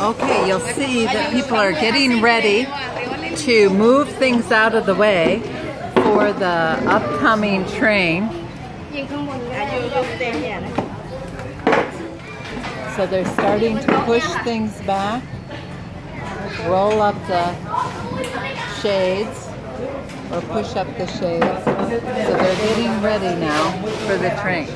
Okay, you'll see that people are getting ready to move things out of the way for the upcoming train. So they're starting to push things back, roll up the shades, or push up the shades. So they're getting ready now for the train.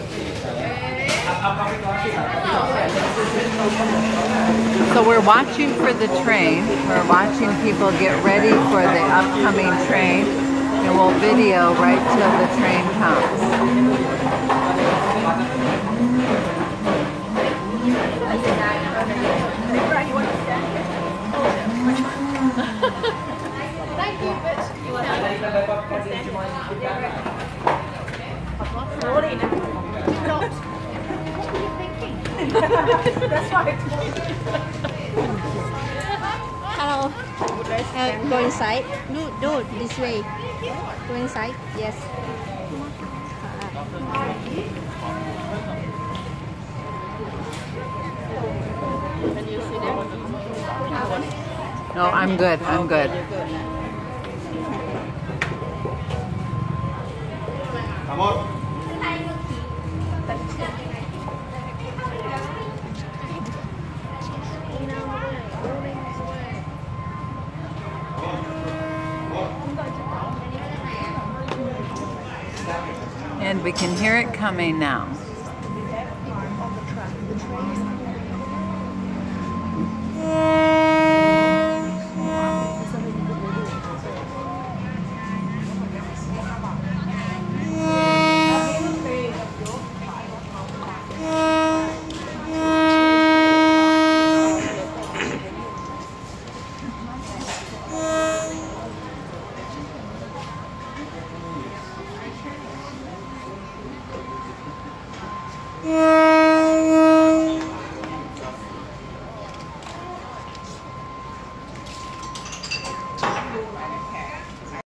So we're watching for the train. We're watching people get ready for the upcoming train. And we'll video right till the train comes. What were you thinking? That's why I told you. Hello. Uh, go inside. No, no, this way. Go inside. Yes. No, I'm good. I'm good. And we can hear it coming now.